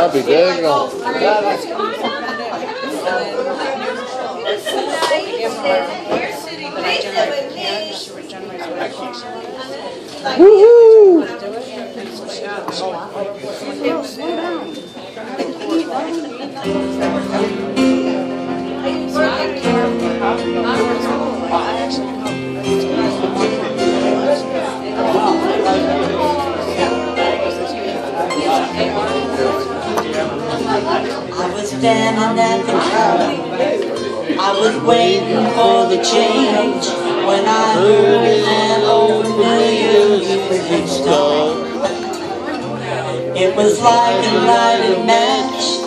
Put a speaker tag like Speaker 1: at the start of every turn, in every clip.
Speaker 1: I'll be dagging on. Woohoo!
Speaker 2: I was the. I was waiting for the change when I heard an old familiar music start. It was like a lighted match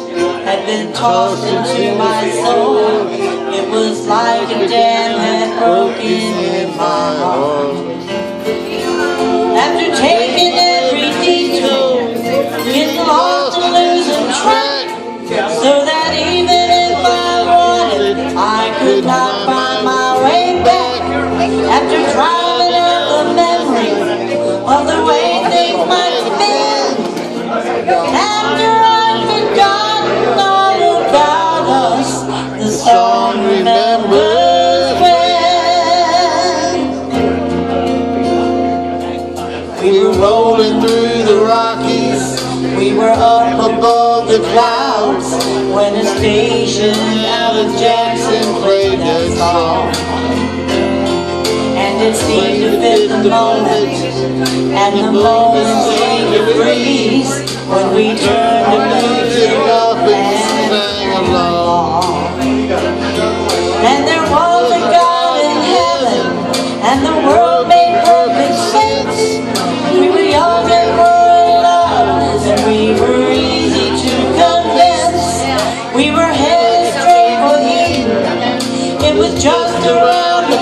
Speaker 2: had been tossed into my soul. It was like a dam had broken in my heart. Could not find my way back. After driving out the memory of the way things might have been, after I'd forgotten all about us, the song remembers when we were rolling through the Rockies. We were up above the clouds when a station out of Jackson played that song. And it seemed to fit the moment, and the moment seemed to freeze when we turned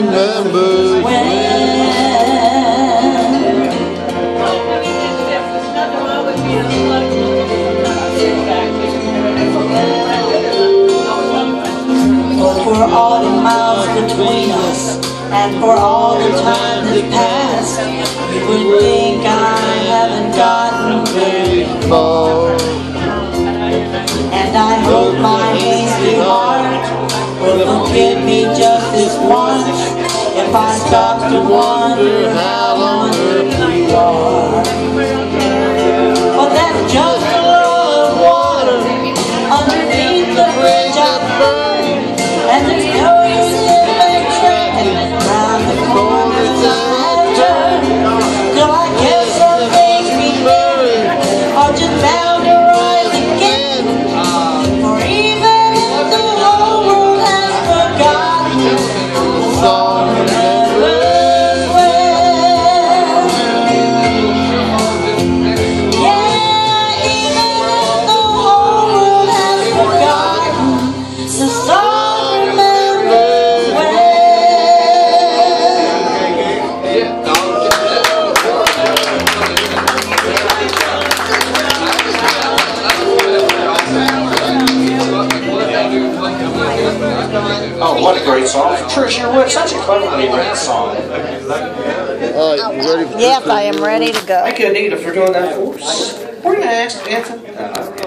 Speaker 2: remembers when. I guess something must have happened, and we must have said goodbye. And my heart must have been broken, though I can't recall just why. The song remembers when. But for all the miles between us, and for all the time that passed, you would think I haven't gotten very far. If I stop to wonder how on earth we are.
Speaker 3: Great song. Tricia, what such a cleverly written song.
Speaker 1: All right, you ready for
Speaker 4: Yep, I am ready to go.
Speaker 3: Thank you, Anita, for doing that for us. We're going to ask Anthony. uh,